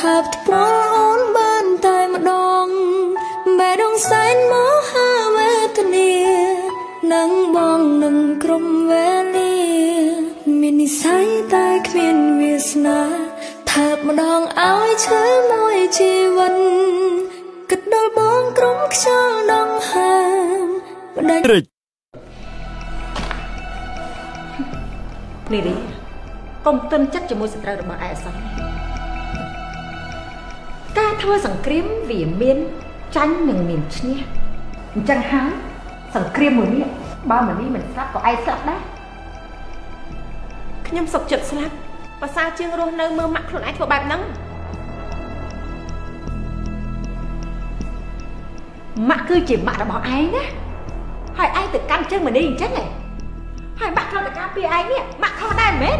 ជ្រុលថាបថ្ពាល់អូនបានតែម្ដងបែដងសែនមហាវេទនានឹងបងនឹងក្រុមវេលាមាននិស័យតែគ្មានវាសនាថាបម្ដងឲ្យឈើមួយជីវិតគិតដល់បងក្រុមខ្យល់ដងហើមបដិរិចនេះរីកុំទន់ចិត្តជាមួយសត្រូវរបស់ឯអសោះការ ធ្វើសង្គ្រាមវាមានចាញ់និងមានឈ្នះអញ្ចឹងហើយសង្គ្រាមមួយនេះបើមនីមិនស្លាប់ក៏ឯងស្លាប់ដែរខ្ញុំសុខចិត្តស្លាប់ភាសាជាងរស់នៅមើលម៉ាក់ខ្លួនឯងធ្វើបែបហ្នឹងម៉ាក់គឺជាម៉ាក់របស់ឯងណាហើយឯងទៅកាន់ជើងមនីអញ្ចឹងហ៎ហើយម៉ាក់ត្រូវតែការពារឯងនេះម៉ាក់ខុសដែរមែន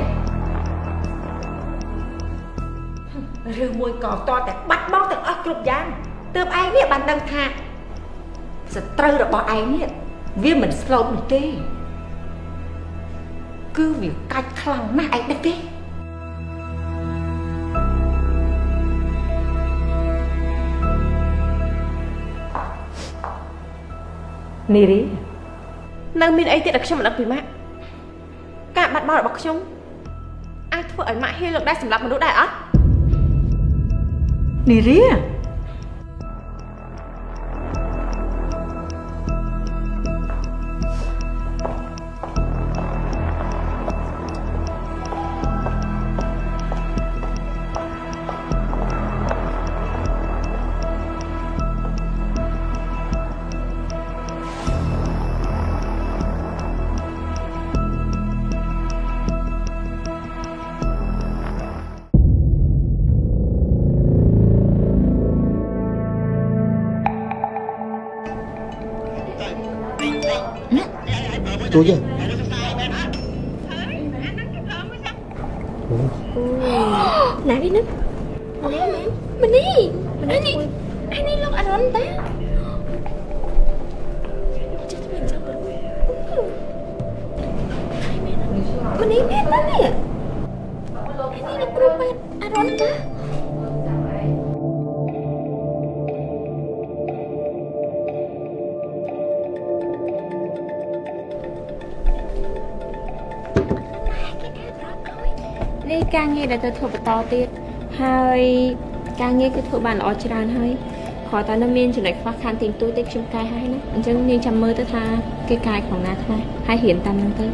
ឬមួយក៏តតែបាត់បង់ទាំងអស់គ្រប់យ៉ាងទើបឯងនេះបានដឹងថាសត្រូវរបស់ឯងនេះវាមិនស្លូតនោះទេគឺវាកាច់ខ្លាំងណាស់ឯងដឹងទេនីរីនៅមានអីទៀតដែលខ្ញុំមិនដឹងពីម៉ាក់ការបាត់បង់របស់ខ្ញុំអាចធ្វើឲ្យម៉ាក់ហ៊ានលើកដៃសម្រាប់មនុស្សដែរអត់ នីរីទួ ចទេណានេះនឹកម្នេះ ដែលទៅធ្វើបន្តទៀតហើយការងារគឺធ្វើបានល្អច្រើនហើយគ្រាន់តែនៅមានចំណុចខ្វះខាតទីទួយទេខ្ញុំកែឲ្យណាអញ្ចឹងនាងចាំមើលទៅថាគេកែក្នុងណាខ្លះហើយរៀនតាមហ្នឹងទៅ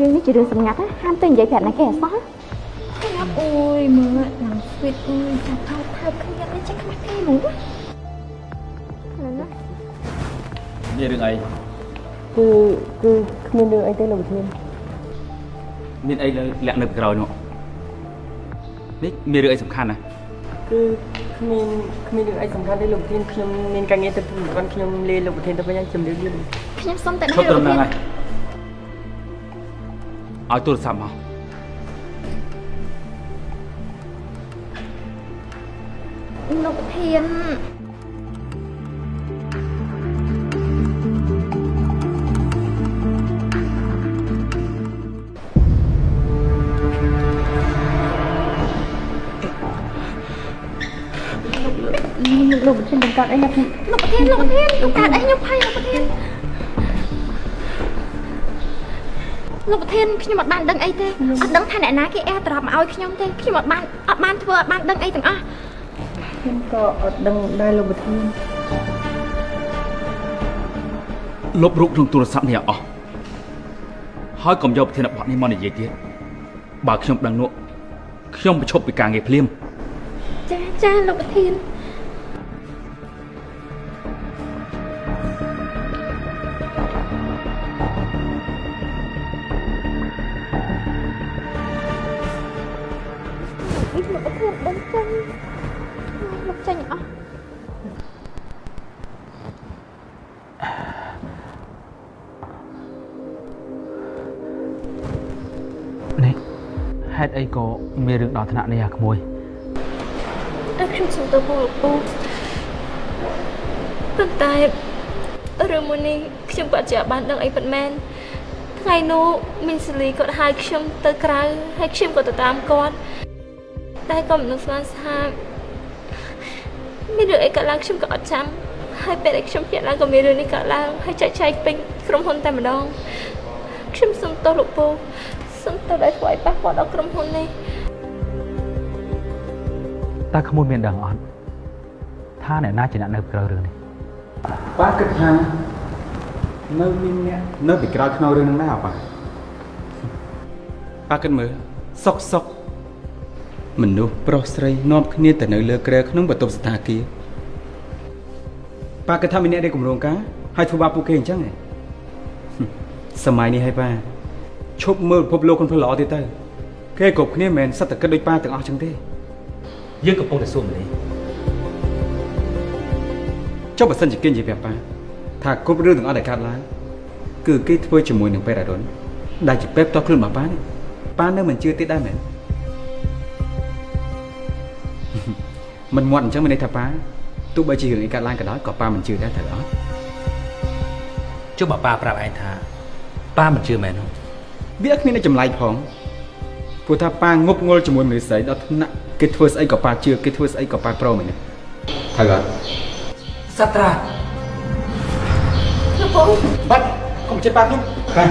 រឿងនេះជារឿងសម្ងាត់ណាហាមទៅនិយាយប្រាប់ណាគេអសោះស្ងាត់អូយមើលឡើងស្វីតអើយចាំថើថើគ្នានេះចេះខ្មាស់គេហ្មងណាណាមានរឿងអីគឺគឺគ្មានរឿងអីទេលោកវិធានមានអីលើលាក់នៅក្រោយនោះនេះមានរឿងអីសំខាន់ណាគឺគ្មានគ្មានរឿងអីសំខាន់ទេលោកវិធានខ្ញុំមានការងារទៅធ្វើគាត់ខ្ញុំលេលោកវិធានទៅវិញហើយជំរាបលាខ្ញុំសុំតែដល់លោកវិធាន ឲ្យទូរស័ព្ទមកលោកធានលោកប្រធានបង្កើតអីណាលោកប្រធានលោកប្រធានបង្កើតអីខ្ញុំភ័យលោកប្រធាន លោកប្រធានខ្ញុំអត់បានដឹងអីទេអត់ដឹងថាអ្នកណាគេអែត្រប់មកឲ្យខ្ញុំទេខ្ញុំអត់បានអត់បានធ្វើអត់បានដឹងអីទាំងអស់ខ្ញុំក៏អត់ដឹងដែរលោកប្រធានលុបរូបក្នុងទូរស័ព្ទនេះអស់ហើយកុំយកប្រធានបទនេះមកនិយាយទៀតបើខ្ញុំដឹងនោះខ្ញុំបញ្ឈប់ពីការងារភ្លាមចាចាលោកប្រធាន លោកប្រធានដឹងចឹងលោកចេញអស់នេះហេតុអីក៏មានរឿងដល់ថ្នាក់នេះអាក្មួយអើខ្ញុំសុំទោសផងលោកពូប៉ុន្តែរឿងមួយនេះខ្ញុំក៏ជាបានដឹងអីពិតមែនថ្ងៃនោះមីនសេលីគាត់ហៅខ្ញុំទៅក្រៅហើយខ្ញុំក៏ទៅតាមគាត់ តែក៏មិននឹកស្មានថាមានរឿងអីកើតឡើងខ្ញុំក៏អត់ចាំហើយពេលដែលខ្ញុំភ្ញាក់ឡើងក៏មានរឿងនេះកើតឡើងហើយចែកចែកពេញក្រុមហ៊ុនតែម្ដងខ្ញុំសុំទោសលោកពូសុំទោសដែលធ្វើឲ្យប៉ះពាល់ដល់ក្រុមហ៊ុននេះតើក្មួយមានដឹងអត់ថាអ្នកណាជាអ្នកនៅក្រៅរឿងនេះប៉ាគិតថានៅមានអ្នកនៅពីក្រោយខ្នងរឿងហ្នឹងដែរអប៉ាប៉ាគិតមើលសុកសុក មនុស្សប្រុសស្រីនាំគ្នាទៅនៅលើក្រែក្នុងបន្ទប់ស្ថាគារប៉ាគិតថាមានអ្នកដែលគម្រោងការហើយធ្វើបាបពួកគេអញ្ចឹងឯងហឹមសម័យនេះហើយប៉ាឈប់មើលពិភពលោកคนផ្លល្អទៀតទៅគេគ្រប់គ្នាមិនមែនសត្វតែគិតដូចប៉ាទាំងអស់អញ្ចឹងទេយើងកំពុងតែសួរម្លេះចុះបើសិនជាគេនិយាយប្រាប់ប៉ាថាគ្រប់រឿងទាំងអស់ដែលកើតឡើងគឺគេធ្វើជាមួយនឹងពេទ្យអរុនដែលជាពេទ្យផ្ទាល់ខ្លួនរបស់ប៉ានេះប៉ានៅមិនជឿទៀតដែរមែន មិនមាត់អញ្ចឹងមានន័យថាប៉ាទោះបីជារឿងនេះកើតឡើងក៏ដោយក៏ប៉ាមិនជឿដែរត្រូវអត់ចុះបើប៉ាប្រាប់ឯងថាប៉ាមិនជឿមែនទេវាអត់គ្មានតែចម្លែកផងព្រោះថាប៉ាងប់ងល់ជាមួយមនុស្សស្រីដល់ថ្នាក់គេធ្វើស្អីក៏ប៉ាជឿគេធ្វើស្អីក៏ប៉ាព្រមឯនេះត្រូវអត់សត្រាលោកពូបាត់កុំចិត្តប៉ាខ្ញុំប៉ា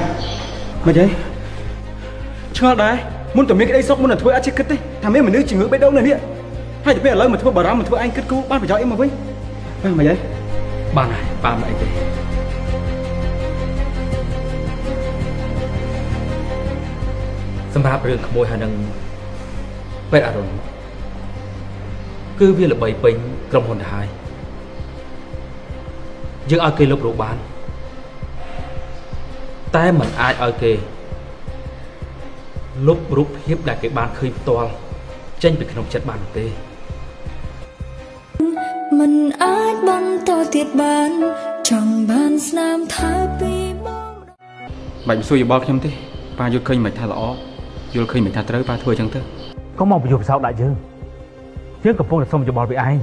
មិនអីឆ្ងល់ដែរមុនតែមានក្តីសុខមុនតែធ្វើអត់ចេះគិតទេថាមានមនុស្សជំងឺបេះដូងនៅនេះ ហើយតែពេលឥឡូវមកធ្វើបារម្ភមកធ្វើឯងគិតគូរបានប្រយោជន៍អីមកវិញប៉ាមិនអីបានហើយប៉ាមិនអីទេសម្រាប់រឿងក្មួយហើយនឹងពេទ្យអរុណគឺវាល្បីពេញក្រុមហ៊ុនទៅហើយយើងឲ្យគេលុបរូបបានតែមិនអាចឲ្យគេលុបរូបភាពដែលគេបានឃើញផ្ទាល់ចេញពីក្នុងចិត្តបាននោះទេ មិនអាចបន្តទៀតបាន ចង់បានស្នាមថាពីបងបាច់សួរយោបល់ខ្ញុំទេប៉ាយល់ឃើញមិនថាល្អយល់ឃើញមិនថាត្រូវប៉ាធ្វើអញ្ចឹងទៅកុំមកបញ្យុផ្សោតដាក់យើងយើងកំពុងតែសុំយោបល់ពីឯង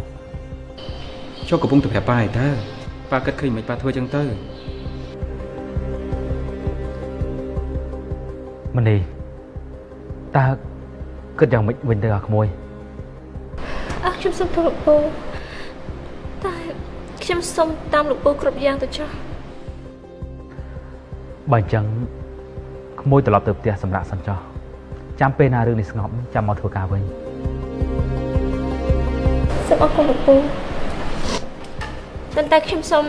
ចុះកំពុងតែប្រាប់ប៉ាឯតើប៉ាគិតឃើញមិនប៉ាធ្វើអញ្ចឹងទៅមនីតើគិតយ៉ាងម៉េចវិញទៅអាក្មួយអើខ្ញុំសុំទោសលោកពូតែ ខ្ញុំសុំតាមលោកពូគ្រប់យ៉ាងទៅចុះបើអញ្ចឹងក្មួយត្រឡប់ទៅផ្ទះសម្រាប់សិនចុះចាំពេលណារឿងនេះស្ងប់ចាំមកធ្វើការវិញសូមអរគុណលោកពូប៉ុន្តែខ្ញុំសូម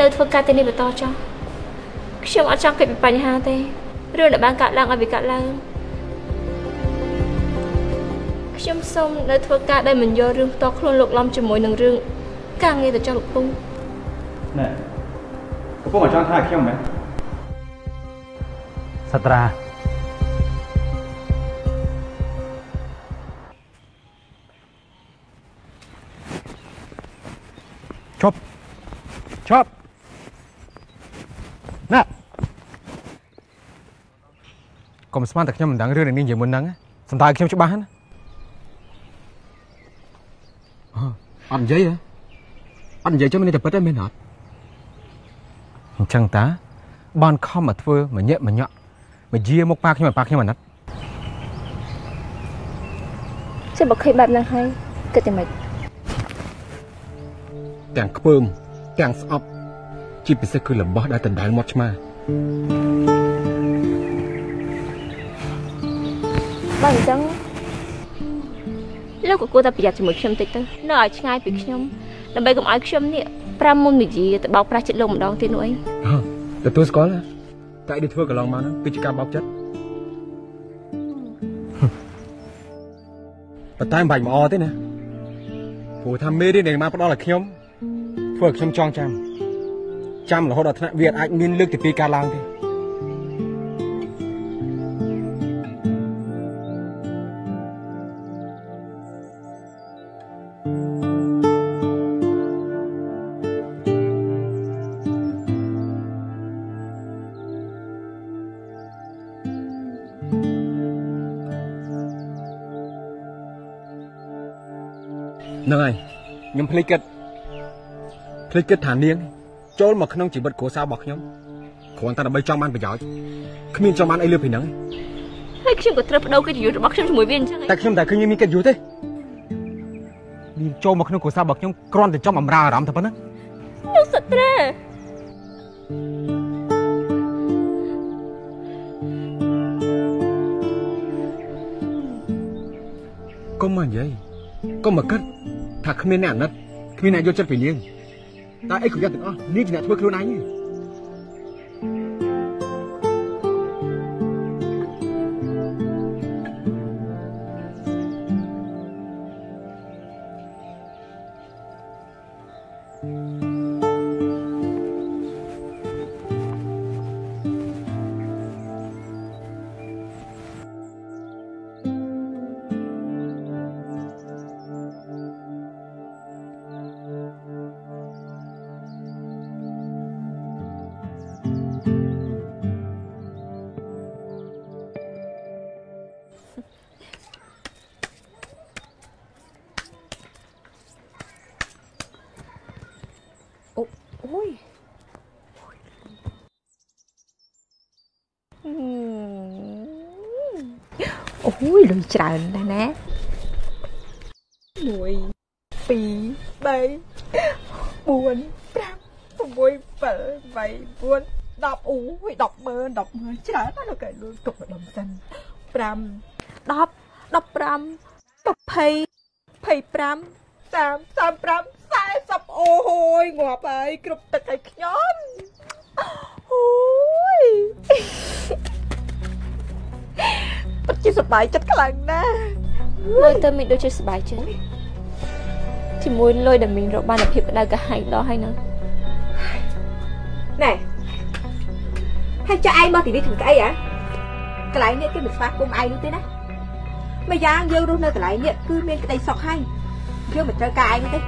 នៅធ្វើការទីនេះបន្តចុះខ្ញុំអត់ចង់គេចពីបញ្ហាទេរឿងដែលបានកើតឡើងឲ្យវាកើតឡើងខ្ញុំសូមនៅធ្វើការដែលមិនយករឿងផ្ទាល់ខ្លួនលោកឡំជាមួយនឹងរឿង ការងារទៅចុះលោកពូណែកំពុងតែចង់ថាឲ្យខ្ញុំមែនសត្រាឈប់ឈប់ណាកុំស្មានតែខ្ញុំមិនដឹងរឿងនេះនិយាយមុនហ្នឹងសំដៅខ្ញុំច្បាស់ណាអត់និយាយហ៎ អត់និយាយចាំមានតែពិតទេមែនអត់អញ្ចឹងតាបានខំមកធ្វើមកញាក់មកញក់មកយាមកប៉ាខ្ញុំឲ្យប៉ាខ្ញុំអាណិតចាំបើឃើញបែបហ្នឹងហើយគិតយ៉ាងម៉េចទាំងខ្ពើមទាំងស្អប់ជាពិសេសគឺរបស់ដែលដណ្ដើមមាត់ឆ្មាបើអញ្ចឹងលោកក៏គួរតែប្រយ័ត្នជាមួយខ្ញុំតិចទៅនៅឲ្យឆ្ងាយពីខ្ញុំ ដើម្បីកុំឲ្យខ្ញុំនេះប្រាំមុនវិជាទៅបោកប្រាស់ចិត្តលោកម្ដងទៀតនោះអីទទួលស្គាល់តែដែលធ្វើកន្លងមកហ្នឹងគឺជាការបោកចិត្តប៉ុន្តែមិនបាច់មកអទេណាព្រោះថាមេរៀនដែលមកផ្ដល់ឲ្យខ្ញុំធ្វើឲ្យខ្ញុំចងចាំចាំរហូតដល់ថ្នាក់វាអាចមានលើកទី2កើតឡើងទេ ខ្ញុំភ្លេចគិតភ្លេចគិតថានាង ចូលមកក្នុងជីវិតគ្រួសាររបស់ខ្ញុំគ្រាន់តែដើម្បីចង់បានប្រយោជន៍គ្មានចង់បានអីលើពីហ្នឹងហើយខ្ញុំក៏ត្រូវបដូរកិត្តិយសរបស់ខ្ញុំជាមួយវាអញ្ចឹងតែខ្ញុំតែឃើញមានកិត្តិយសទេនាងចូលមកក្នុងគ្រួសាររបស់ខ្ញុំគ្រាន់តែចង់បំរើអារម្មណ៍តែប៉ុណ្ណឹងលោកសត្រាកុំមកនិយាយកុំមកគិត ថាគ្មានអ្នកអាណិតគ្មានអ្នកយកចិត្តពីនាងតែអីគ្រប់យ៉ាងទាំងអស់នាងជាអ្នកធ្វើខ្លួនឯងទេ អូយលុយច្រើនណាស់ណា1 2 3 4 5 6 7 8 9 10អូយ10ម៉ឺន10ម៉ឺនច្រើនណាស់លោកកែលួយទុកម្ដងសិន5 10 15 20 25 30 35 40អូយងាប់ហើយគ្រប់ទឹកហើយ ប្បាយចិត្តខ្លាំងណាស់មើលទៅមានដូចជាសប្បាយចិត្តជាមួយលុយដែលមានរកបានតែភាពក្តៅកាហាយដល់ហើយហ្នឹងណែហើយចាឯងមកទីនេះធ្វើស្អីហ៎កន្លែងនេះគេមិនស្វាគមន៍ឯងនោះទេណាម្យ៉ាងយើងរស់នៅកន្លែងនេះគឺមានក្តីសុខហើយយើងមិនត្រូវការឯងទេ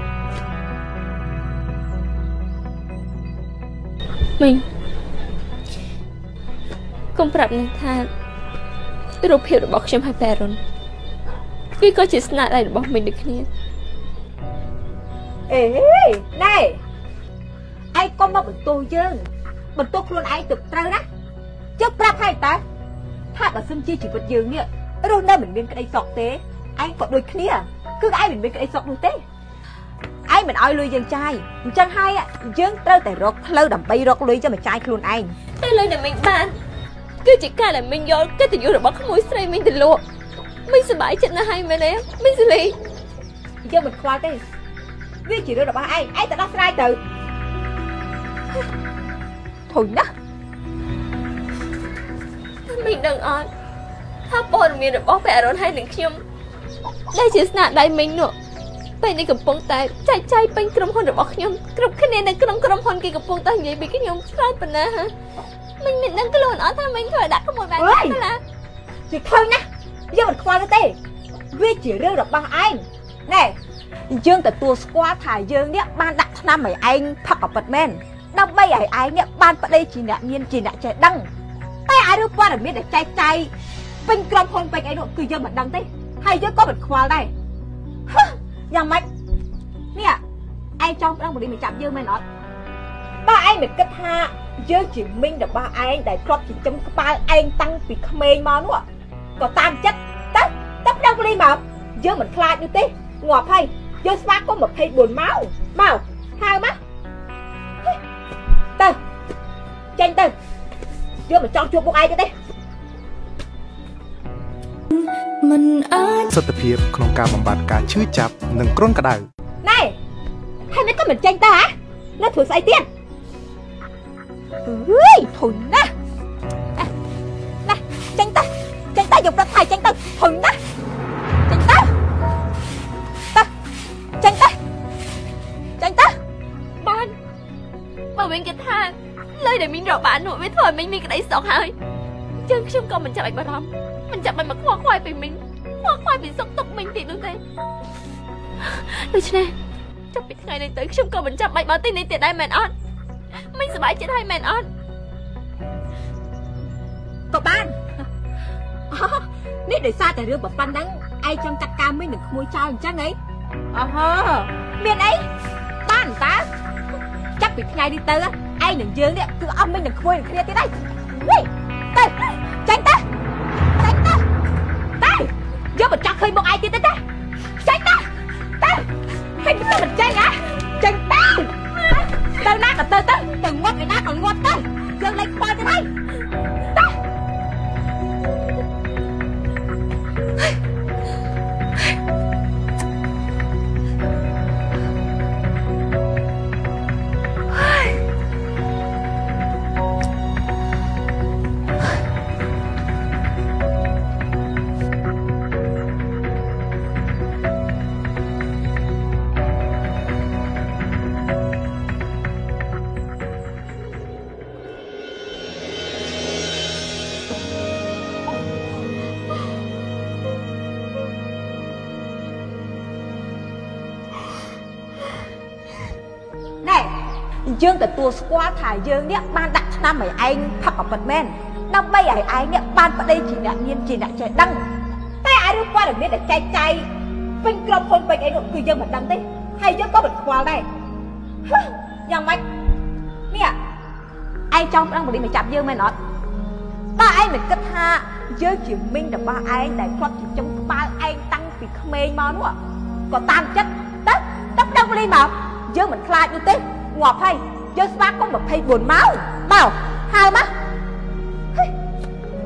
មីងកុំប្រាប់នឹងថា រូបភាពរបស់ខ្ញុំហើយប៉ែរុនវាក៏ជាស្នាដៃរបស់មីងដូចគ្នាអេណែឯងកុំមកបន្ទោសយើងបន្ទោសខ្លួនឯងទៅត្រូវណាជឹកប្រាប់ហើយតើថាបើសិនជាជីវិតយើងនេះរស់នៅមិនមានក្តីសុខទេឯងក៏ដូចគ្នា គឺឯងមិនមានក្តីសុខនោះទេឯងមិនឲ្យលុយយើងចាយអញ្ចឹងហើយយើងត្រូវតែរកផ្លូវដើម្បីរកលុយចាំមកចាយខ្លួនឯងតែលុយដែលមីងបាន គឺជាការដែលមីងយកកិត្តិយសរបស់ក្មួយស្រីមីងទៅលក់មីងសប្បាយចិត្តណាស់ហើយមែនទេមីងសេលីយើងមិនខ្វល់ទេវាជារឿងរបស់ឯងឯងទៅដោះស្រាយទៅធុញណាស់មីងដឹងអត់ថាព័ត៌មានរបស់ប៉ែរុនហើយនឹងខ្ញុំដែលជាស្នាដៃមីងនោះពេលនេះកំពុងតែចែកចាយពេញក្រុមហ៊ុនរបស់ខ្ញុំគ្រប់គ្នានៅក្នុងក្រុមហ៊ុនគេកំពុងតែនិយាយពីខ្ញុំច្រើនប៉ុណ្ណាហ៎ មីងមិនដឹងខ្លួនអត់ថាមីងធ្វើដាក់ក្មួយបែបនេះទេណាជាធុញណាស់យើងមិនខ្វល់ទេវាជារឿងរបស់ឯងណែយើងទទួលស្គាល់ថាយើងនេះបានដាក់ឆ្នាំឲ្យឯងផឹកកពិតមែនដើម្បីឲ្យឯងនេះបានប្តីជាអ្នកមានជាអ្នកចេះដឹងតែអារឿងព័ត៌មានដែលចែកចាយពេញក្រុមហ៊ុនពេញអីនោះគឺយើងមិនដឹងទេហើយយើងក៏មិនខ្វល់ដែរហឹមយ៉ាងម៉េចនេះឯងចង់ប្តឹងប៉ូលីសមកចាប់យើងមែនអត់បើឯងមិនគិតថា យើងជាមីងរបស់ឯងដែលធ្លាប់ចិញ្ចឹមក្បាលឯងតាំងពីក្មេងមកនោះក៏តាមចិត្តទៅទៅប្តឹងប៉ូលីសមកយើងមិនខ្លាចនោះទេងាប់ហើយយើងស្វាគមន៍24ម៉ោងមកហៅមកទៅចេញទៅយើងមិនចង់ជួបពួកឯងទេមិនអាចសិទ្ធិភាពក្នុងការបំបត្តិការឈឺចាប់និងគ្រុនក្តៅណែហើយមិនក៏មិនចេញទៅហ៎នៅធ្វើស្អីទៀត អើយធុញណាស់ទៅថៃចេញទៅហុញណាចេញទៅទៅចេញទៅចេញទៅបានបើវិញគិតថាលុយដែលមីងរកបាននោះវាធ្វើឲ្យមីងមានក្តីសុខហើយអញ្ចឹងខ្ញុំក៏មិនចាប់ឲ្យបារម្ភមិនចាប់ឲ្យមកខ្វល់ខ្វាយពីមីងខ្វល់ខ្វាយពីសុខទុក្ខមីងទៀតនោះទេដូច្នេះចាប់ពីថ្ងៃនេះទៅខ្ញុំក៏មិនចាប់បាច់មកទីនេះទៀតដែរមែនអត់ មីងសប្បាយចិត្តហើយមែនអត់ក៏បានអូនេះដោយសារតែរឿងប្រប៉ុណ្ណឹងឯងចង់កាត់ការមីងនឹងក្មួយចោលអញ្ចឹងហីអើហឺមានអីបានតើចាប់ពីថ្ងៃនេះទៅឯងនឹងយើងនេះគឺអស់មីងនឹងក្មួយនឹងគ្នាទៀតហើយនេះទៅចេញទៅចេញទៅទៅយកមកចាក់ឃើញមកឯងទៀតទៅទៅចេញទៅទៅឃើញទៅមិនចេញហ៎ចេញទៅ ទៅណាក៏ទៅទៅទៅងាប់ឯណាក៏ងាប់ទៅយើងលេងខ្វល់ទៅហើយណែ យើងទទួលស្គាល់ថាយើងនេះបានដាក់ឆ្នាំឲ្យឯងផឹកអពិតមែនដើម្បីឲ្យឯងនេះបានប្តីជាអ្នកមានជាអ្នកចេះដឹងតែអារឿងព័ត៌មានដែលចែកចាយពេញក្រុមហ៊ុនពេញអីនោះគឺយើងមិនដឹងទេហើយយើងក៏មិនខ្វល់ដែរហឹមយ៉ាងម៉េចនេះឯងចង់ប្តឹងប៉ូលីសមកចាប់យើងមែនអត់បើឯងមិនគិតថាយើងជាមីងរបស់ឯងដែលធ្លាប់ចិញ្ចឹមក្បាលឯងតាំងពីក្មេងមកនោះក៏តាមចិត្តទៅទៅប្តឹងប៉ូលីសមកយើងមិនខ្លាចនោះទេងាប់ហើយ យើងស្វាគមន៍24ម៉ោងមកហៅមកហេ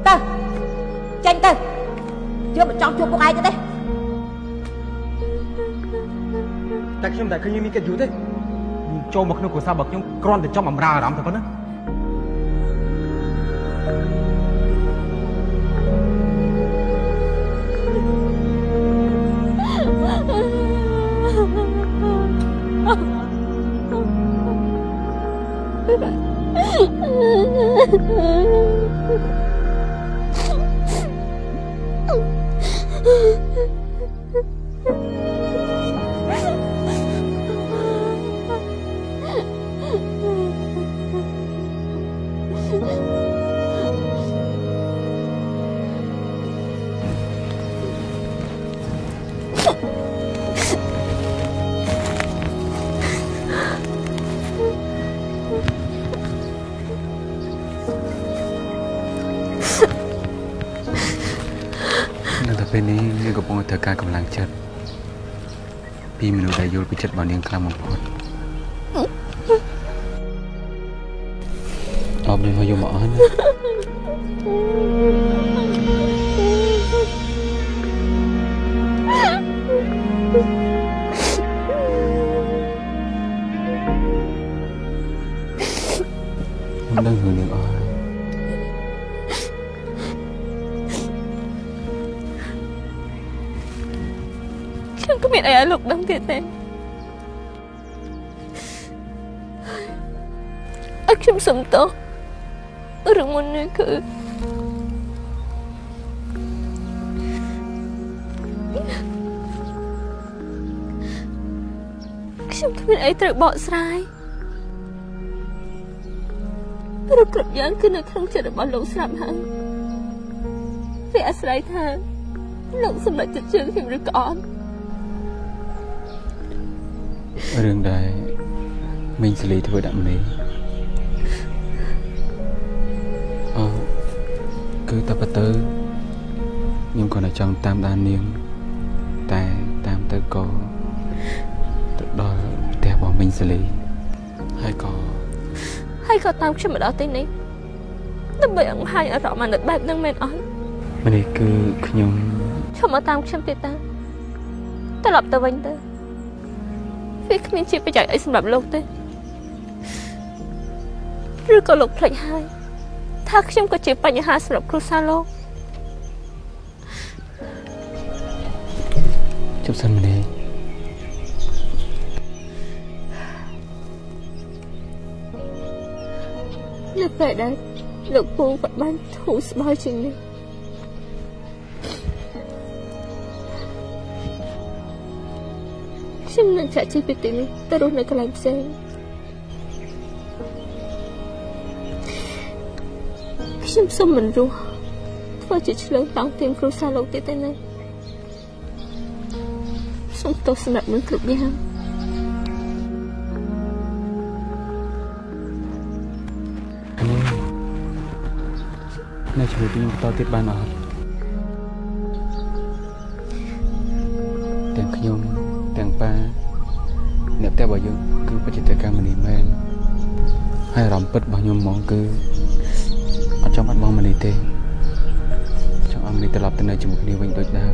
ទៅចេញទៅយើងមិនចង់ជួបពួកឯងទេទេតែខ្ញុំតែឃើញមានកិច្ចយូរទេចូលមកក្នុងគ្រួសាររបស់ខ្ញុំគ្រាន់តែចង់បំរើអារម្មណ៍តែប៉ុណ្ណានៅ ចិត្តរបស់នាងខ្លាំងបំផុតអបនេះមកយកមកអស់ណាខ្ញុំដឹងរឿងនាងអស់ហើយខ្ញុំក៏មានអីឲ្យលោកដឹងទៀតទេ ខ្ញុំសុំទោសរឿងមុននេះគឺខ្ញុំគ្មានអីត្រូវបកស្រាយព្រោះគ្រប់យ៉ាងគឺនៅក្នុងចិត្តរបស់លោកស្រាប់ហើយវាអាស្រ័យថាលោកសម្រេចចិត្តជឿខ្ញុំឬក៏អត់រឿងដែលមីងសលីធ្វើដាក់មេ គឺតែពិតទៅខ្ញុំគាត់តែចង់តាមដាននាង តែតាមទៅក៏ទៅដល់ផ្ទះរបស់មីងសលីហើយក៏ហើយក៏តាមខ្ញុំមកដល់ទីនេះដើម្បីអង្ហាញអារម្មណ៍អាណិតបែបហ្នឹងមែនអត់ម្នេះគឺខ្ញុំឈប់មកតាមខ្ញុំទៀតតាត្រឡប់ទៅវិញទៅវាគ្មានជាប្រយោជន៍អីសម្រាប់លោកទេឬក៏លោកភ្លេចហើយ ថាខ្ញុំក៏ជាបញ្ហាសម្រាប់គ្រួសារលោកជប់សិនមនីនៅពេលដែលលោកពូគាត់បានធូរស្បើយជាងនេះខ្ញុំនឹងចាក់ចេញពីទីនេះទៅរស់នៅកន្លែងផ្សេង ខ្ញុំសុំមិនរស់ធ្វើជាឆ្លើងតង់ទីមគ្រូសាលោកទៀតទេណាសូមទោសសម្រាប់នឹងគ្រប់យ៉ាងនេះនៅជាមួយពីខ្ញុំបន្តទៀតបានអត់ទាំងខ្ញុំទាំងប៉ាអ្នកផ្ទះរបស់យើងគឺពិតជាត្រូវការមនីមែនហើយអារម្មណ៍ពិតរបស់ខ្ញុំហ្មងគឺអ ត់ចង់បាត់បង់មនីទេចង់ឲ្យមនីត្រឡប់ទៅនៅជាមួយគ្នាវិញដូចដើម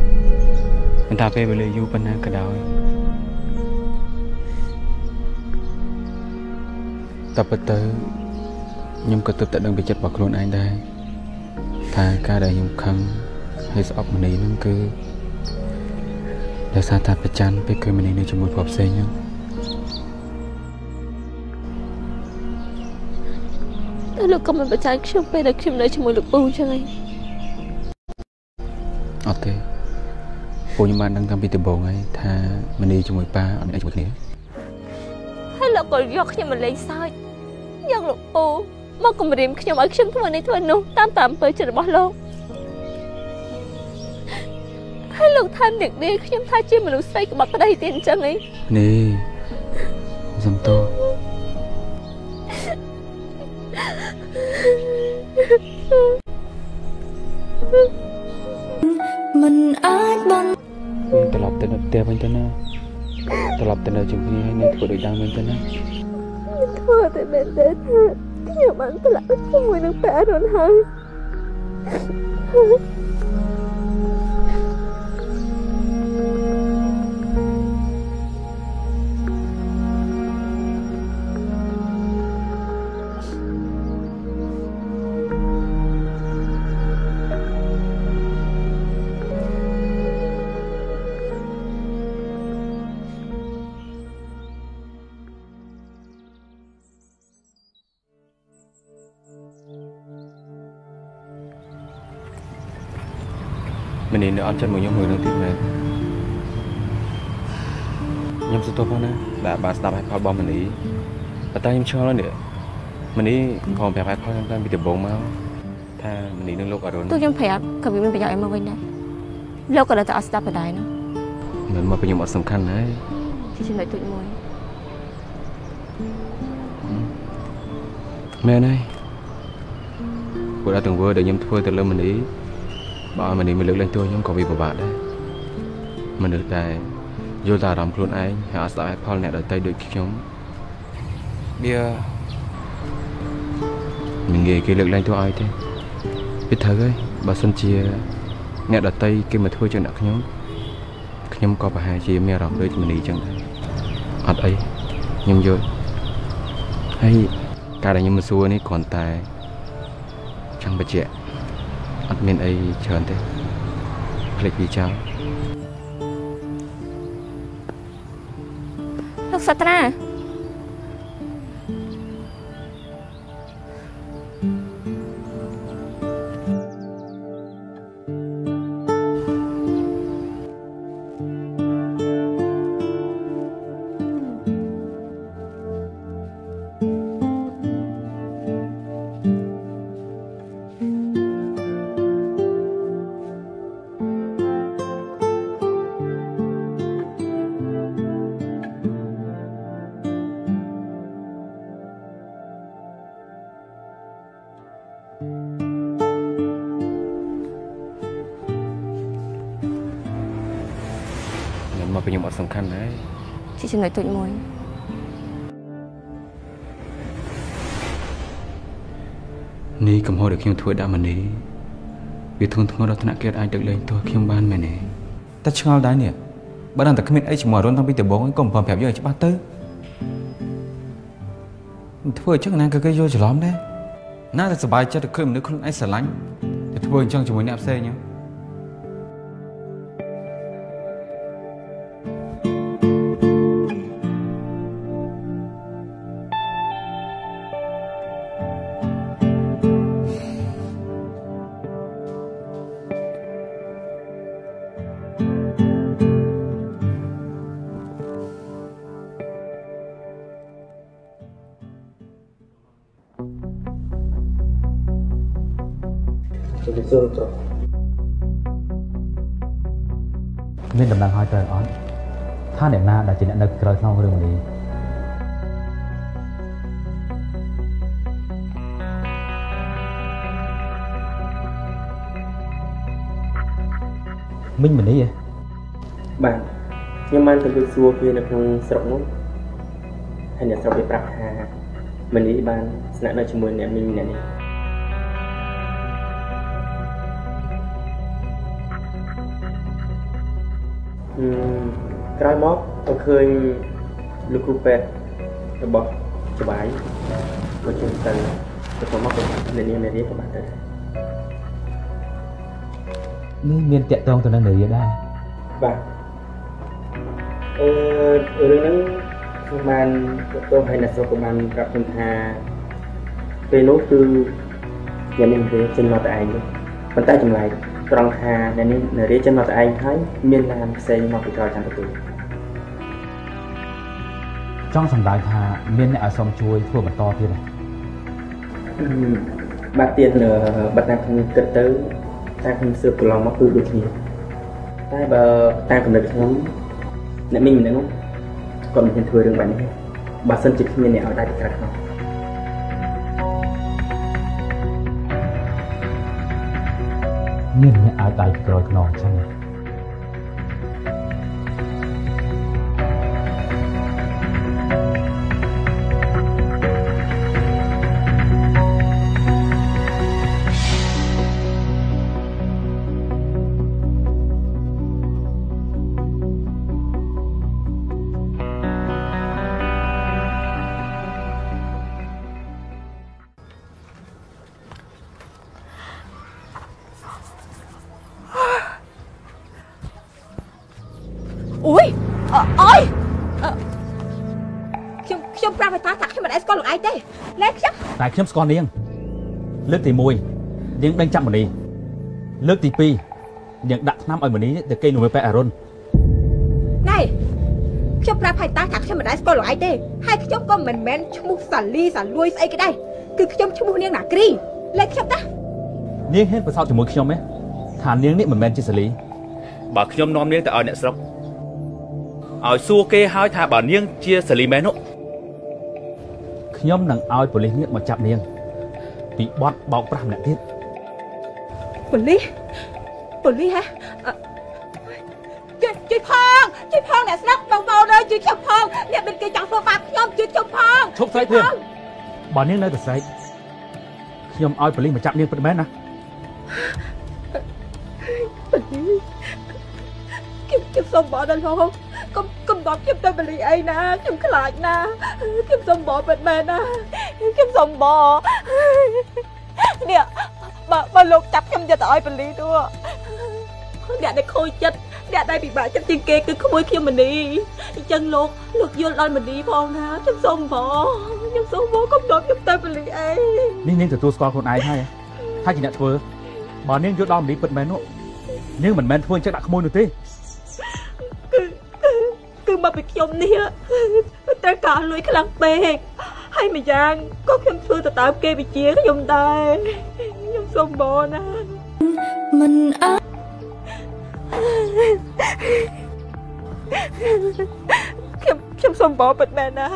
មិនថាពេលវេលាយូរប៉ុណ្ណាក៏ដោយតែពិតទៅខ្ញុំក៏ទើបតែដឹងពីចិត្តរបស់ខ្លួនឯងដែរថាការដែលខ្ញុំខឹងហើយស្អប់មនីហ្នឹងគឺដោយសារតែប្រច័នពេលឃើញមនីនៅជាមួយព្រោះផ្សេងហ្នឹង កក៏មិនបច្ចាយខ្ញុំពេលដែលខ្ញុំនៅជាមួយលោកពូអញ្ចឹងឯងអត់ទេពូខ្ញុំបានដឹងតាំងពីដំបូងហើយថាមនីជាមួយប៉ាអត់មានអីជាមួយគ្នាហើយលោកក៏យកខ្ញុំមកលេងសើចយកលោកពូមកគំរាមខ្ញុំឲ្យខ្ញុំធ្វើនេះធ្វើនោះតាមតាមអំពើចិត្តរបស់លោកហើយលោកថែមទាំងនេះខ្ញុំថាជាមនុស្សស្រីក្បត់ក្តីទៀតអញ្ចឹងឯងនេះសំទោស មិនអាចបន់ខ្ញុំត្រឡប់ទៅនៅផ្ទះវិញទៅណាត្រឡប់ទៅនៅជាមួយគ្នាហើយនៅធ្វើដូចដើមវិញទៅណាធ្វើតែមែនទេថាខ្ញុំបានស្លាប់ជាមួយនឹងប៉ែរុនហើយ នីនៅអត់ចិត្តមកខ្ញុំមួយនឹងទៀតមែនខ្ញុំសុំទោសផងណាដែលបានស្ដាប់ហេតុផលរបស់មនីប៉ុន្តែខ្ញុំឆ្ងល់ណាស់នេះមនីក៏ប្រាប់ហេតុផលខ្ញុំតាំងពីដំបូងមកថាមនីនឹងលោកអរុណទោះខ្ញុំប្រាប់ក៏វាមានប្រយោជន៍ឲ្យមកវិញដែរលោកក៏នៅតែអត់ស្ដាប់បដ ாய் ណាមិនមកពីខ្ញុំអត់សំខាន់ហើយជាចំណុចទូចមួយមែនហើយព្រោះដល់ទង្វើដែលខ្ញុំធ្វើទៅលើមនី បើឲ្យមនីមិនលើកលែងទោសខ្ញុំក៏វាពិបាកដែរមនុស្សដែលយល់តែអារម្មណ៍ខ្លួនឯងហើយអត់ស្ដាប់ហេតុផលអ្នកដទៃដូចខ្ញុំវាមិនងាយគេលើកលែងទោសឲ្យទេវាត្រូវហើយបើសិនជា អ្នកដទៃគេមកធ្វើជាអ្នកខ្ញុំខ្ញុំក៏ប្រហែលជាមានអារម្មណ៍ដូចមនីចឹងដែរអត់អីខ្ញុំយល់ហើយការដែលខ្ញុំមកសួរនេះគ្រាន់តែចង់បញ្ជាក់ អត់មានអីច្រើនទេភ្លេចវាចោលលោកសាត្រា ចំណុចទូចមួយនេះកំហុសដែលខ្ញុំធ្វើដាក់មនីវាធ្ងន់ធ្ងរដល់ថ្នាក់គេអាចដឹកលែងទោសខ្ញុំបានមែនទេតែឆ្ងល់ដែរនេះបើដល់តែគ្មានអីជាមួយរុនតាំងពីដំបូងក៏មិនព្រមប្រាប់យើងឲ្យច្បាស់ទៅមិនធ្វើអញ្ចឹងណាក៏គេយល់ច្រឡំដែរណាតែសប្បាយចិត្តទៅឃើញមនុស្សខ្លួនឯងស្រឡាញ់ទៅធ្វើអញ្ចឹងជាមួយអ្នកផ្សេងហ្នឹង ជំរាបសួរលោកគ្រូមានដំណឹងឲ្យត្រូវអត់ថាអ្នកណាដែលជាអ្នកនៅក្រោយក្នុងរឿងនេះមិញមនីហ៎បាទខ្ញុំបានទៅលើកសួរគ្នានៅក្នុងស្រុកនោះហើយអ្នកស្រុកគេប្រាប់ថាមនីបានស្នាក់នៅជាមួយអ្នកមីងម្នាក់នេះ ក្រោយមកទៅឃើញលោកគ្រូពេទ្យរបស់ច្បាយក៏ជិះទៅទៅមកទៅអ្នកនាងអ្នកនាងក៏បានទៅដែរនេះមានតាក់ទងទៅនឹងនារីដែរបាទអឺរឿងហ្នឹងខ្ញុំបានទៅឲ្យអ្នកស្រុកក៏បានប្រាប់ខ្ញុំថាពេលនោះគឺយ៉ាងនេះវាចេញមកតែឯងទេប៉ុន្តែចម្លែក ត្រង់ថាអ្នកនេះនារីចេញមកតែឯងហើយមានឡានផ្សេងមកពីក្រោយចាំទទួលចង់សម្ដៅថាមានអ្នកឲ្យសុំជួយធ្វើបន្តទៀតហ៎អឺបាទទៀតនៅបាត់តាមខ្ញុំគិតទៅតាមខ្ញុំស៊ើបកន្លងមកគឺដូចគ្នាតែបើតាមកំណត់ខ្ញុំអ្នកមីងម្នាក់នោះគាត់មិនហ៊ានធ្វើរឿងបែបនេះទេបើសិនជាគ្មានអ្នកឲ្យដៃពីក្រៅខ្ន មានអ្នកឲ្យដៃពីក្រោយខ្នងអញ្ចឹង ឲ្យតាថាខ្ញុំមិនដែលស្គាល់លោកឯងទេលែខ្ញុំតែខ្ញុំស្គាល់នាង លើកទី1នាងដេញចាប់មនីលើកទី2នាងដាក់ថ្នាំឲ្យមនីទៅគេនោះពេទ្យអរុនណែខ្ញុំប្រាប់ឲ្យតាថាខ្ញុំមិនដែលស្គាល់លោកឯងទេហើយខ្ញុំក៏មិនមែនឈ្មោះសាលីសាលួយស្អីក៏ដែរគឺខ្ញុំឈ្មោះនាងណាគ្រីលែខ្ញុំតានាងហ៊ានប្រសពជាមួយខ្ញុំទេថានាងនេះមិនមែនជាសាលីបើខ្ញុំនាំនាងទៅឲ្យអ្នកស្រុកឲ្យសួរគេហើយថាបើនាងជាសាលីមែននោះ ខ្ញុំនឹងឲ្យប៉ូលីសនេះមកចាប់នាងពីបទបោកប្រាស់ម្នាក់ទៀតប៉ូលីសប៉ូលីសហ៎អឺជួយជួយផងជួយផងអ្នកស្រុកបងប្អូនអើយជួយខ្ញុំផងអ្នកមានគេចង់ធ្វើបាបខ្ញុំជួយខ្ញុំផងឈប់ស្រែកភ្លាមបើនាងនៅតែស្រែកខ្ញុំឲ្យប៉ូលីសមកចាប់នាងពិតមែនណាប៉ូលីសខ្ញុំខ្ញុំសុំបងដល់លោក កុំកុំដកខ្ញុំទៅប៉ូលីសអីណាខ្ញុំខ្លាចណាខ្ញុំសុំបងពិតមែនណាខ្ញុំសុំបងនេះបើបើលោកចាប់ខ្ញុំយកទៅឲ្យប៉ូលីសទៅអ្នកដែលខូចចិត្តអ្នកដែលពិបាកចិត្តជាងគេគឺក្មួយខ្ញុំមនីអញ្ចឹងលោកលោកយល់ដល់មនីផងណាខ្ញុំសុំបងខ្ញុំសុំបងកុំដកខ្ញុំទៅប៉ូលីសអីនេះនាងទទួលស្គាល់ខ្លួនឯងហើយថាជាអ្នកធ្វើបើនាងយល់ដល់មនីពិតមែននោះនាងមិនមែនធ្វើអញ្ចឹងដាក់ក្មួយនោះទេគឺ មកពីខ្ញុំនេះត្រូវការលុយខ្លាំងពេកហើយម្យ៉ាងក៏ខ្ញុំធ្វើទៅតាមគេវិជាខ្ញុំដែរខ្ញុំសុំបងណាមិនអើខ្ញុំខ្ញុំសុំបងពិតមែនណា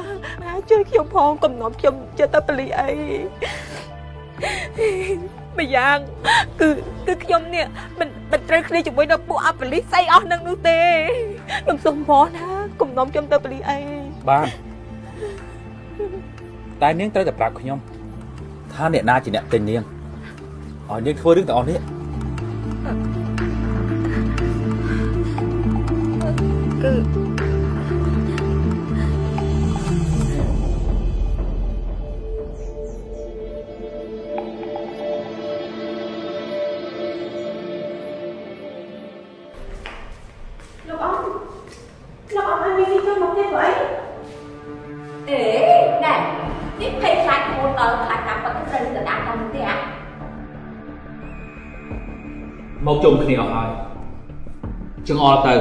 ជួយខ្ញុំផងកំណត់ខ្ញុំចិត្តទៅពលីអីម្យ៉ាងគឺគឺខ្ញុំនេះមិនមិនត្រូវគ្នាជាមួយនឹងពួកអបលីសស្អីអស់នឹងនោះទេខ្ញុំសុំបងណា កំណត់ខ្ញុំទៅពលីអីបានតែនាងត្រូវតែប្រាប់ខ្ញុំថាអ្នកណាជាអ្នកទិញនាងឲ្យនាងធ្វើរឿងទាំងអស់នេះ ទៅ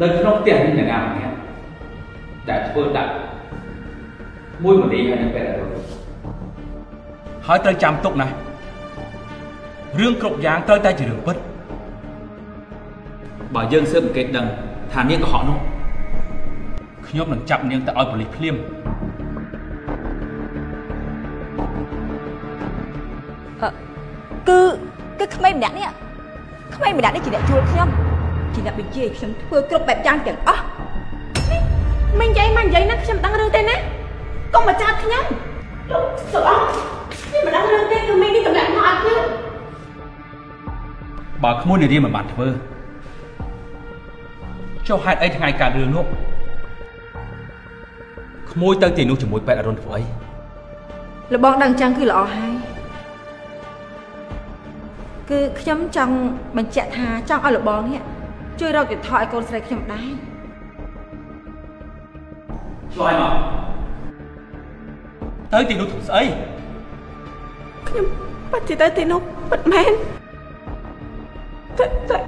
នៅក្នុងផ្ទះនេះអ្នកណាម្នាក់ដែលធ្វើដាក់មួយមនីហើយនឹងពេទ្យអរុនហើយត្រូវចាំទុកណារឿងគ្រប់យ៉ាងត្រូវតែជារឿងពិតបើយើងស៊ើបអង្កេតដឹងថានាងកុហកនោះខ្ញុំនឹងចាប់នាងទៅឲ្យប៉ូលីសភ្លាមគឺគឺក្មេងម្នាក់នេះ ក្មេងម្នាក់នេះជាអ្នកជួលខ្ញុំជាអ្នកបញ្ជាឲ្យខ្ញុំធ្វើគ្រប់បែបយ៉ាងទាំងអស់មិននិយាយមកនិយាយណាខ្ញុំដឹងរឿងទេណាកុំមកចាប់ខ្ញុំលោកសុអស់ខ្ញុំមិនដឹងរឿងទេគឺមីនេះតម្លាក់មកអត់ខ្ញុំបើក្មួយនារីមិនបានធ្វើចុះហេតុអីថ្ងៃកើតរឿងនោះក្មួយទៅទីនោះជាមួយប៉ែតអរុនធ្វើអីលបងដឹងចឹងគឺល្អហើយ គឺខ្ញុំចង់បញ្ជាក់ថាចង់ឲ្យលបងនេះជួយរកយុទ្ធឲ្យកូនស្រីខ្ញុំដែរឆ្លើយមកទៅទីនោះធ្វើស្អីខ្ញុំពិតជាទៅទីនោះពិតមែនតែតែ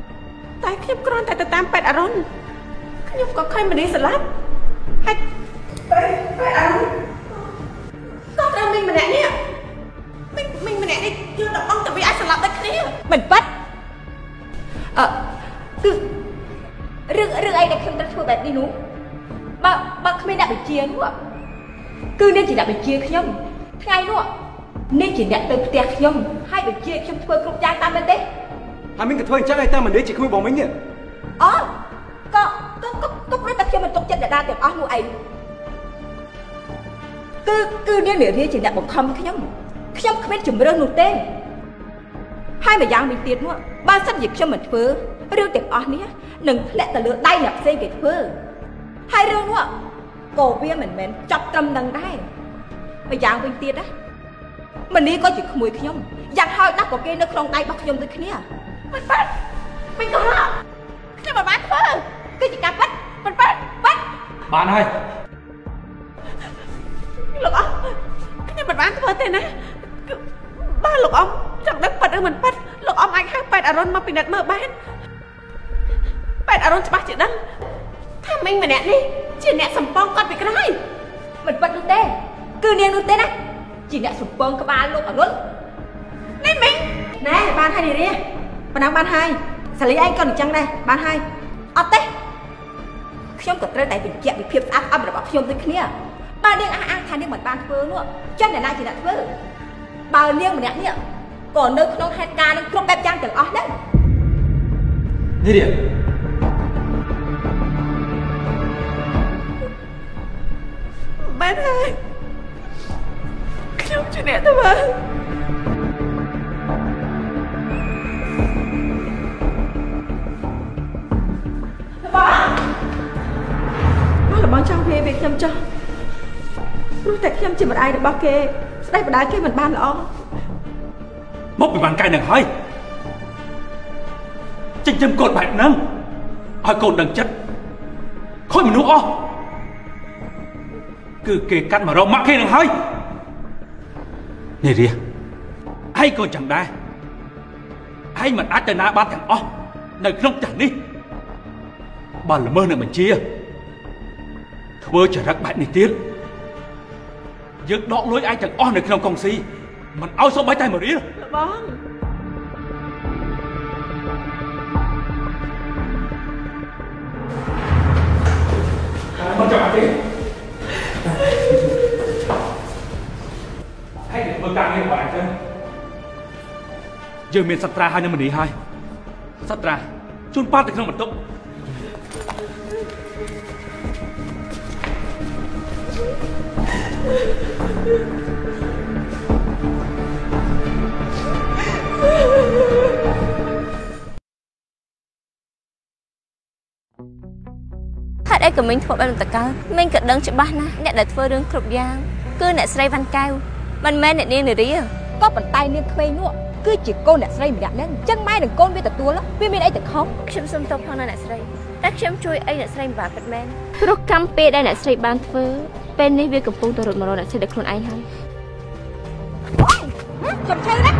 តែខ្ញុំគ្រាន់តែទៅតាមពេទ្យអរុនខ្ញុំក៏ឃើញមនីស្លាប់ហើយពេទ្យពេទ្យអរុនក៏ត្រូវមីងម្នាក់នេះ មីងមីងម្នាក់នេះយកដល់អង្គទៅវាឲ្យស្លាប់ដូចគ្នាមិនប៉ាត់អឺគឺរឿងរឿងអីដែលខ្ញុំត្រូវធ្វើបែបនេះនោះបើបើគ្មានអ្នកបញ្ជានោះគឺនាងជាអ្នកបញ្ជាខ្ញុំថ្ងៃនោះនាងជាអ្នកទៅផ្ទះខ្ញុំហើយបញ្ជាឲ្យខ្ញុំធ្វើគ្រប់យ៉ាងតាមមែនទេហើយមីងក៏ធ្វើអញ្ចឹងឲ្យតាមមនីជាក្មួយបងមីងនេះអូក៏ក៏ក៏ក៏ព្រោះតែខ្ញុំមិនទុកចិត្តអ្នកណាទាំងអស់នោះឯងគឺគឺនាងនារីជាអ្នកបង្ខំខ្ញុំ ខ្ញុំគ្មានជំរឿននោះទេហើយម្យ៉ាងវិញទៀតនោះបើសិនជាខ្ញុំមិនធ្វើរឿងទាំងអស់នេះនឹងធ្លាក់ទៅលើដៃអ្នកផ្សេងគេធ្វើហើយរឿងនោះក៏វាមិនមែនចប់ត្រឹមនឹងដែរម្យ៉ាងវិញទៀតណាមនីក៏ជាក្មួយខ្ញុំយ៉ាងហោចណាស់ក៏គេនៅក្នុងដៃរបស់ខ្ញុំដូចគ្នាមិនបាត់មិនក៏ខ្ញុំមិនបានធ្វើគឺជាការប៉ាត់មិនប៉ាត់ប៉ាត់បានហើយលោកអ៊ំខ្ញុំមិនបានធ្វើទេណា គឺបើលោកអ៊ំចង់ដឹងប៉ាត់ឬមិនប៉ាត់លោកអ៊ំអាចហៅប៉ែតអរុនមកពិនិត្យមើលបានប៉ែតអរុនច្បាស់ជាដឹងថាមីងម្នាក់នេះជាអ្នកសំពងគាត់ពីក្រោយមិនប៉ាត់នោះទេគឺនាងនោះទេណាជាអ្នកសំពងក្បាលលោកអរុននេះមីងណែបានហើយនារីប៉ុណ្ណឹងបានហើយសាលីឯងក៏អញ្ចឹងដែរបានហើយអត់ទេខ្ញុំក៏ត្រូវតែបញ្ជាក់ពីភាពស្អាតអប់របស់ខ្ញុំដូចគ្នាបើនាងអះអាងថានាងមិនបានធ្វើនោះចឹងអ្នកណាជាអ្នកធ្វើ បើនាងម្នាក់នេះក៏នៅក្នុងហេតុការណ៍នឹងគ្រប់បែបយ៉ាងទាំងអស់ហ្នឹងនេះរៀបានហើយខ្ញុំជាអ្នកធ្វើមកលបងចង់វាវាខ្ញុំចោះព្រោះតែខ្ញុំជាម្ដាយរបស់គេ ស្ដីបដាគេមិនបានល្អមកពីបានកែនឹងហើយចិញ្ចឹមកូនបែបហ្នឹងឲ្យកូនដឹងចិត្តខូចមនុស្សអស់គឺគេកាត់មករកម៉ាក់គេនឹងហើយនេះរៀឯងក៏ chẳng ដែរឯងមិនអាចទៅណាបានទាំងអស់នៅក្នុងផ្ទះនេះបើល្មើសនឹងបញ្ជាធ្វើចរិតបែបនេះទៀត យើងដកលុយឯងទាំងអស់នៅក្នុងកុងស៊ីមិនឲ្យសូម្បីតែមួយរៀលលោកបងមកចាំទេហើយមើលការងាររបស់អញទៅយើងមានសត្រាហើយនៅមនីហើយសត្រាជូនប៉ាទៅក្នុងបន្ទប់ ហេតុអីក៏មិញធ្វើបែបនោះតកើមិញក៏ដឹងច្បាស់ណាស់អ្នកដែលធ្វើរឿងគ្រប់យ៉ាង គឺអ្នកស្រីវ៉ាន់កែវមិនមែនអ្នកនាងនារីក៏ប៉ុន្តែនាងក្មេងនោះគឺជាកូនអ្នកស្រីម្នាក់ហ្នឹងអញ្ចឹងម៉ែនិងកូនវាទទួលវាមានអីទៅខុសខ្ញុំសុំទោសផងណាអ្នកស្រីតែខ្ញុំជួយអីអ្នកស្រីមិនបានពិតមែនព្រោះកម្មពេលដែលអ្នកស្រីបានធ្វើ ពេលនេះវាកំពុងតែរត់មករកអ្នកស្រីដោយខ្លួនឯងហើយខ្ញុំឈឺណាស់ហ៎